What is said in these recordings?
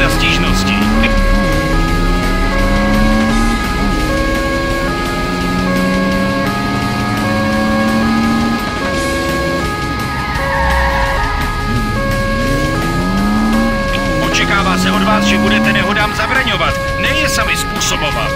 řada stížností. Očekává se od vás, že budete nehodám zabraňovat, ne je sami způsobovat.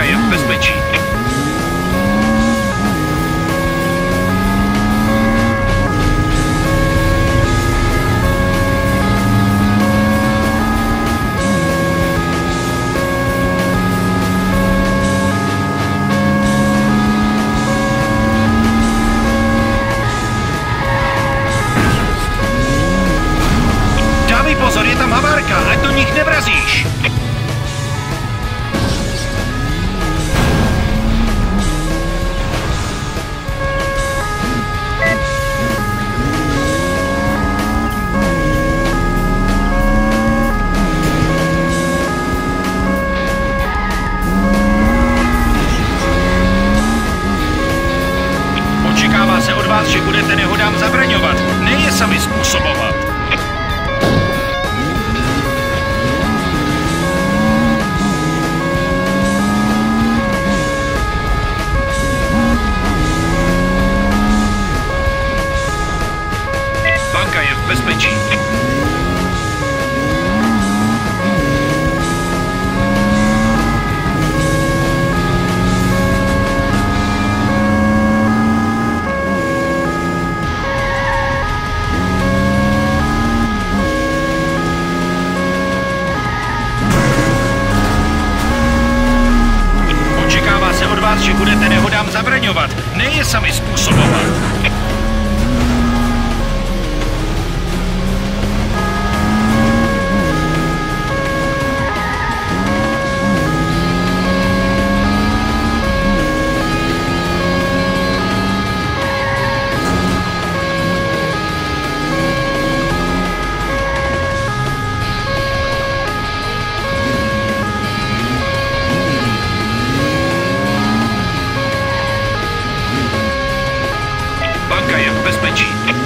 Banka je v bezpečí. Pozor, je tam havárka, ať do nich nevrazíš. Vás, že budete nehodám zabraňovat, ne je sami způsobovat. Že budete nehodám zabraňovat, ne je sami způsobovat. bezpečí.